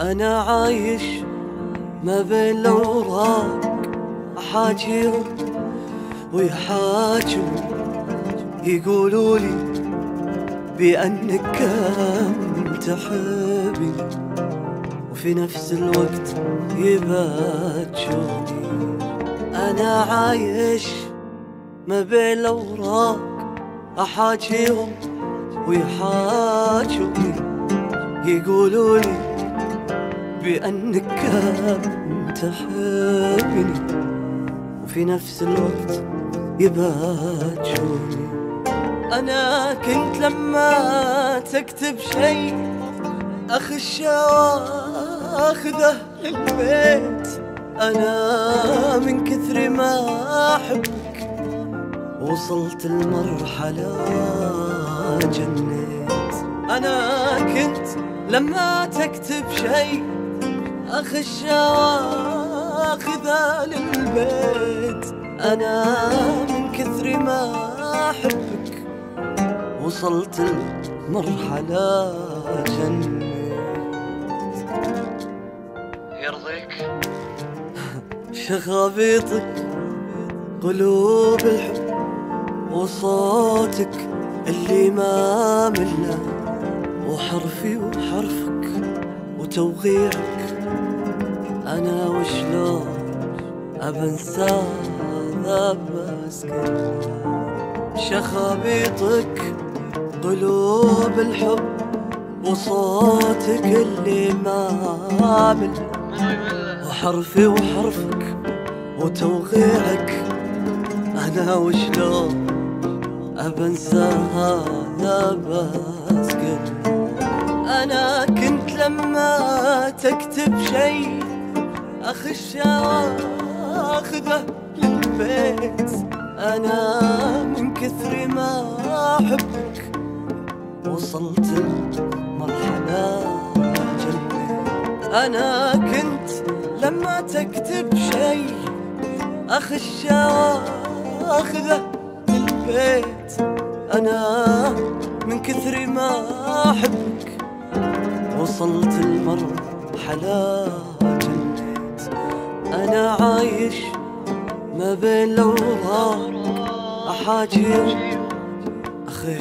أنا عايش ما بين الأوراق أحاجيهم ويحاجون يقولوا لي بأنك كم تحبني وفي نفس الوقت يباتشوني أنا عايش ما بين الأوراق أحاجيهم ويحاجوني يقولوا لي بأنك كم تحبني وفي نفس الوقت يباتشوني أنا كنت لما تكتب شيء أخش وأخذه للبيت. أنا من كثر ما أحبك وصلت المرحلة جنيت. أنا كنت لما تكتب شيء أخش وأخذه للبيت أنا من كثر ما أحبك. وصلت المرحلة جنيت يرضيك؟ شخابيطك قلوب الحب وصوتك اللي ما ملنا وحرفي وحرفك وتوقيعك أنا وشلون أبنسى ذا بس شخابيطك قلوب الحب وصوتك اللي ما ملنا وحرفي وحرفك وتوقيعك أنا وشلون أبنسى هذا بس قل أنا كنت لما تكتب شيء اخش واخذه للبيت. أنا من كثر ما أحبك وصلت المرحله جنيت أنا كنت لما تكتب شيء اخش واخذه للبيت. أنا من كثر ما أحبك وصلت المرحله أنا عايش ما بين الاوراق احاجي أخي